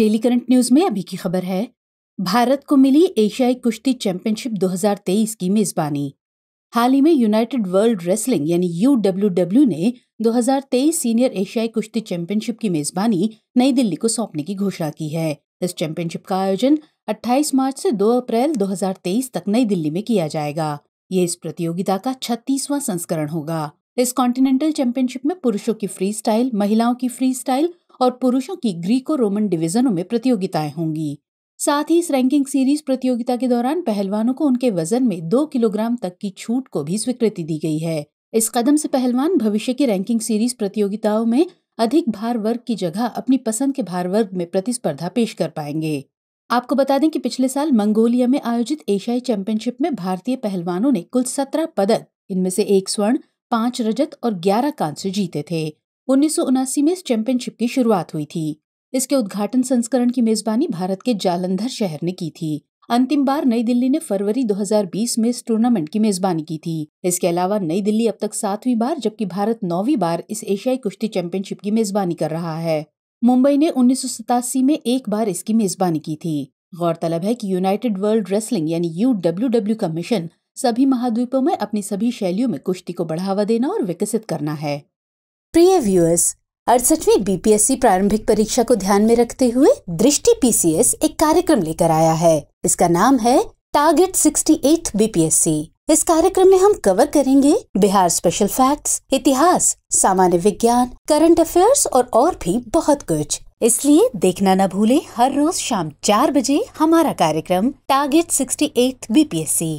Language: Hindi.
डेली करंट न्यूज़ में अभी की खबर है। भारत को मिली एशियाई कुश्ती चैंपियनशिप 2023 की मेजबानी। हाल ही में यूनाइटेड वर्ल्ड रेसलिंग यानी यूडब्ल्यूडब्ल्यू ने 2023 सीनियर एशियाई कुश्ती चैंपियनशिप की मेजबानी नई दिल्ली को सौंपने की घोषणा की है। इस चैंपियनशिप का आयोजन 28 मार्च से 2 अप्रैल 2023 तक नई दिल्ली में किया जाएगा। ये इस प्रतियोगिता का छत्तीसवां संस्करण होगा। इस कॉन्टिनेंटल चैंपियनशिप में पुरुषों की फ्री स्टाइल महिलाओं की फ्री स्टाइल और पुरुषों की ग्रीको रोमन डिवीजनों में प्रतियोगिताएँ होंगी। साथ ही इस रैंकिंग सीरीज़ प्रतियोगिता के दौरान पहलवानों को उनके वज़न में दो किलोग्राम तक की छूट को भी स्वीकृति दी गई है। इस कदम से पहलवान भविष्य की रैंकिंग सीरीज़ प्रतियोगिताओं में अधिक भार वर्ग की जगह अपनी पसंद के भार वर्ग में प्रतिस्पर्धा पेश कर पाएँगे। आपको बता दें कि पिछले साल मंगोलिया में आयोजित एशियाई चैंपियनशिप में भारतीय पहलवानों ने कुल सत्रह पदक, इनमें से एक स्वर्ण, पाँच रजत और ग्यारह कांस्य जीते थे। उन्नीस सौ उनासी में इस चैंपियनशिप की शुरुआत हुई थी। इसके उद्घाटन संस्करण की मेजबानी भारत के जालंधर शहर ने की थी। अंतिम बार नई दिल्ली ने फरवरी 2020 में इस टूर्नामेंट की मेजबानी की थी। इसके अलावा नई दिल्ली अब तक सातवीं बार, जबकि भारत नौवीं बार इस एशियाई कुश्ती चैंपियनशिप की मेजबानी कर रहा है। मुंबई ने उन्नीस सौ सतासी में एक बार इसकी मेजबानी की थी। गौरतलब है कि यूनाइटेड वर्ल्ड रेसलिंग यानी यू का मिशन सभी महाद्वीपों में अपनी सभी शैलियों में कुश्ती को बढ़ावा देना और विकसित करना है। प्रिय व्यूअर्स अड़सठवीं बीपीएससी प्रारंभिक परीक्षा को ध्यान में रखते हुए दृष्टि पीसीएस एक कार्यक्रम लेकर आया है। इसका नाम है टारगेट 68 बीपीएससी इस कार्यक्रम में हम कवर करेंगे बिहार स्पेशल फैक्ट्स, इतिहास सामान्य विज्ञान करंट अफेयर्स और और भी बहुत कुछ। इसलिए देखना न भूले हर रोज शाम चार बजे हमारा कार्यक्रम टारगेट 68 बीपीएससी